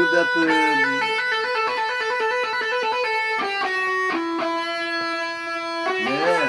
do that. Uh... yeah.